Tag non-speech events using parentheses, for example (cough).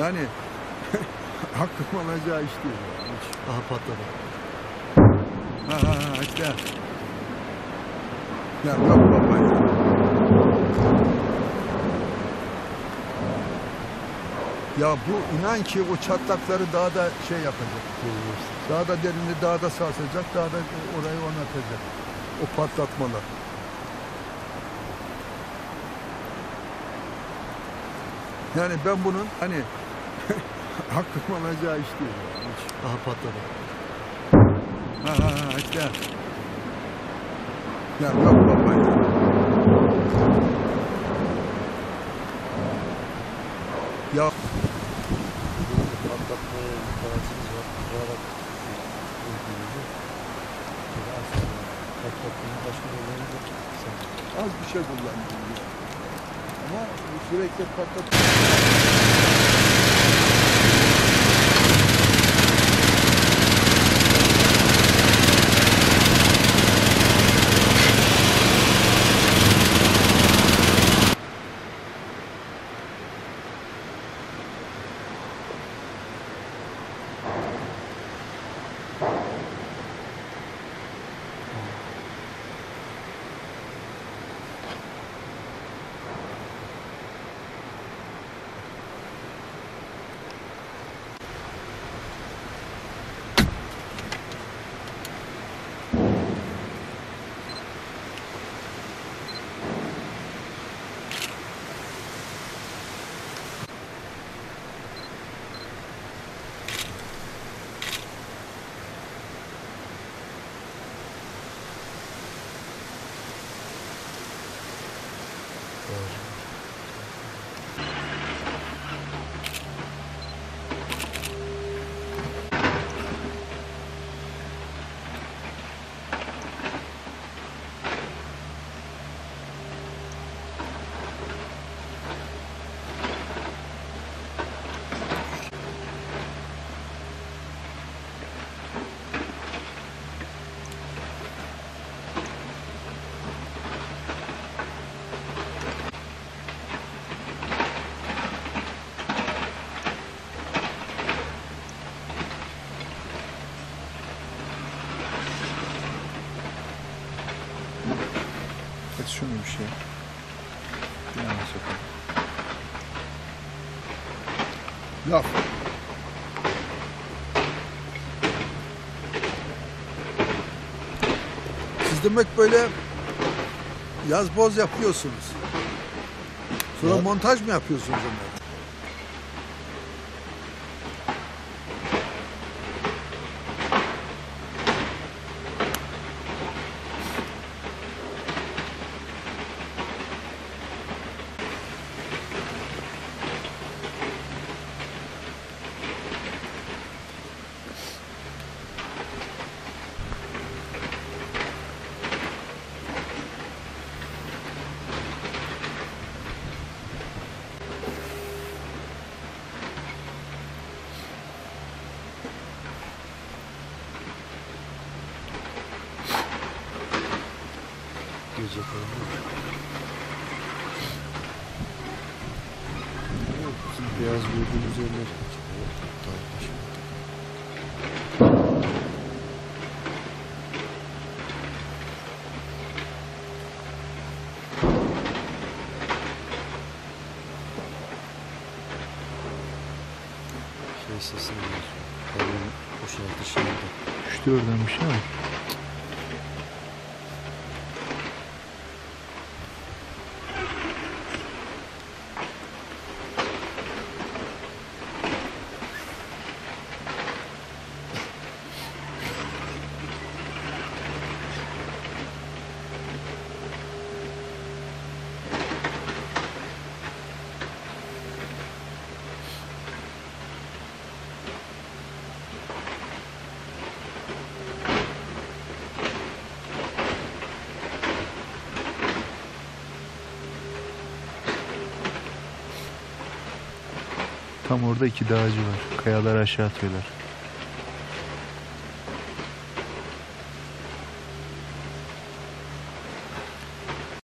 Yani (laughs) hakkım olacağı iş değil. Aha patladı. Ha ha ha işte. Ya yok baba ya. Ya bu inan ki o çatlakları daha da şey yapacak. Daha da derinli daha da sarsacak, daha da orayı oynatacak. O patlatmalar. Yani ben bunun hani (laughs) hakkım olacağı iş değil. Aha patladı. Ha ha ha işte. Ya yok baba ya. Ya Patlatmaya imkansız var. Böyle aslında patlatmanın başka yolu yok. Az bir şey kullandım. ya. Ama sürekli patlat. Bir şey. Bir yana sokalım. Laf. Siz demek böyle yaz boz yapıyorsunuz. Sonra Ya- montaj mı yapıyorsunuz onları? Kaldı. Bizim beyaz. Dağ başı. Şey sesini. Kamyon boşaltı şeyinde. Düştü oradan bir şey ama. Tam orada iki dağcı var. Kayalar aşağı atıyorlar.